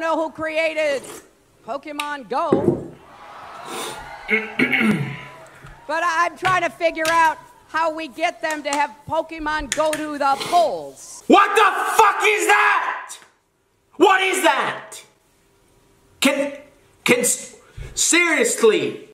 don't know who created Pokemon Go. but I'm trying to figure out how we get them to have Pokemon go to the polls. What the fuck is that? What is that? Can, can, seriously,